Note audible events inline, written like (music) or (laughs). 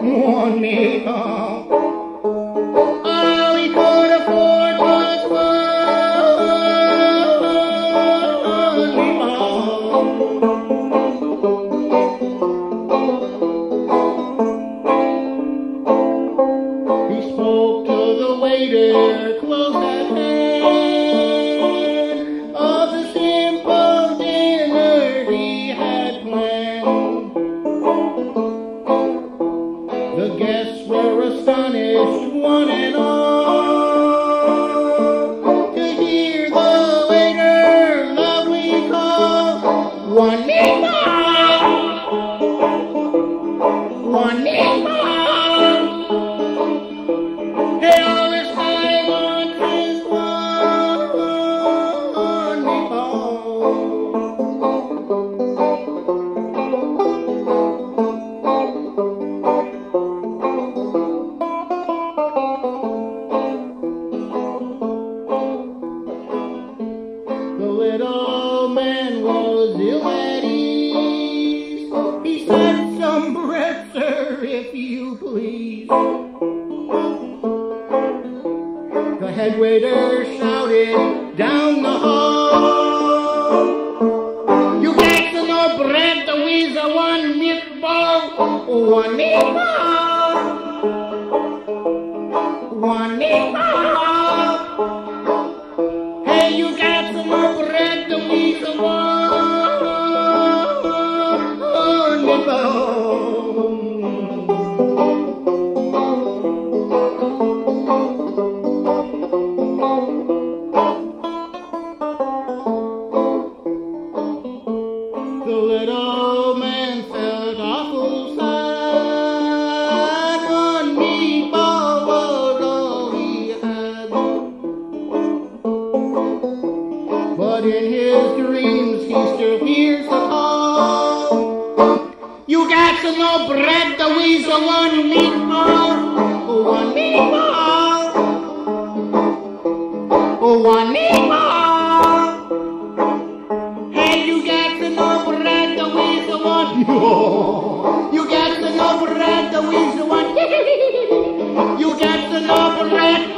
One one and all, to hear the waiter loudly call, "One meatball, one sir, if you please. The head waiter shouted down the hall. You got to know bread, the weasel, one meatball, one meatball, one meatball. Hey, you got his dreams he still hears the call. You got some more bread, the weasel, one meatball. Oh, one meatball. Oh, one meatball. Hey, you got to know bread, the weasel one. (laughs) You got to know bread, the weasel one. (laughs) You got to know bread,